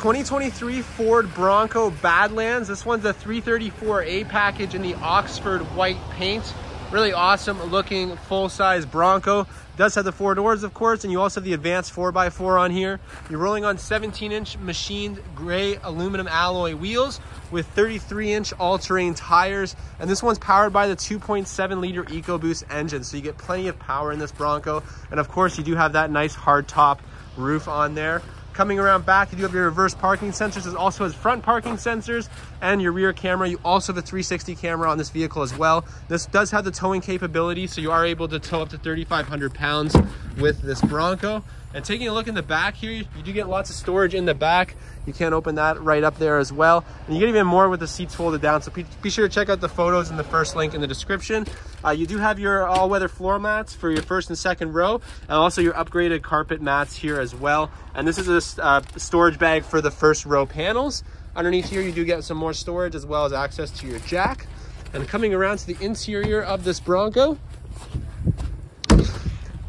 2023 Ford Bronco Badlands. This one's a 334A package in the Oxford white paint. Really awesome looking full-size Bronco. Does have the four doors, of course, and you also have the advanced 4x4 on here. You're rolling on 17-inch machined gray aluminum alloy wheels with 33-inch all-terrain tires. And this one's powered by the 2.7-liter EcoBoost engine, so you get plenty of power in this Bronco. And of course, you do have that nice hard top roof on there. Coming around back, you do have your reverse parking sensors. It also has front parking sensors and your rear camera. You also have a 360 camera on this vehicle as well. This does have the towing capability, so you are able to tow up to 3,500 pounds with this Bronco. And taking a look in the back here, you do get lots of storage in the back. You can open that right up there as well. And you get even more with the seats folded down. So be sure to check out the photos in the first link in the description. Uh, you do have your all-weather floor mats for your first and second row, and also your upgraded carpet mats here as well. And this is a uh, storage bag for the first row panels. Underneath here, you do get some more storage as well as access to your jack. And coming around to the interior of this Bronco,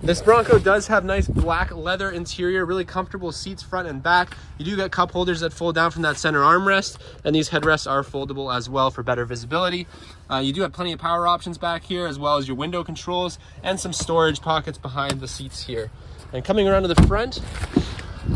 this Bronco does have nice black leather interior, really comfortable seats front and back. You do get cup holders that fold down from that center armrest, and these headrests are foldable as well for better visibility. Uh, you do have plenty of power options back here, as well as your window controls and some storage pockets behind the seats here. And coming around to the front,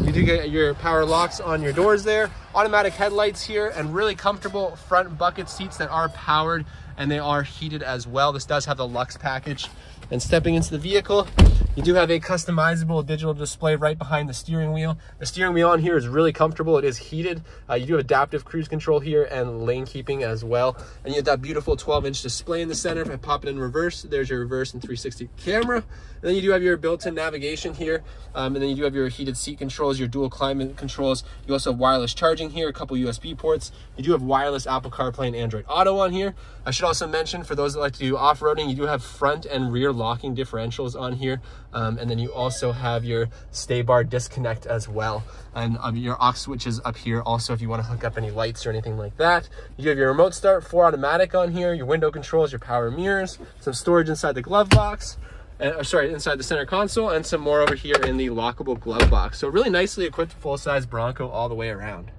you do get your power locks on your doors there, automatic headlights here, and really comfortable front bucket seats that are powered and they are heated as well. This does have the Lux package. And stepping into the vehicle, you do have a customizable digital display right behind the steering wheel. The steering wheel on here is really comfortable. It is heated. Uh, you do have adaptive cruise control here and lane keeping as well. And you have that beautiful 12 inch display in the center. If I pop it in reverse, there's your reverse and 360 camera. And then you do have your built-in navigation here. Um, and then you do have your heated seat controls, your dual climate controls. You also have wireless charging here, a couple USB ports. You do have wireless Apple CarPlay and Android Auto on here. I should also mention for those that like to do off-roading, you do have front and rear locking differentials on here. Um, and then you also have your sway bar disconnect as well. And um, your aux switches up here also if you want to hook up any lights or anything like that. You have your remote start, four automatic on here, your window controls, your power mirrors, some storage inside the glove box. Uh, sorry, inside the center console, and some more over here in the lockable glove box. So really nicely equipped full-size Bronco all the way around.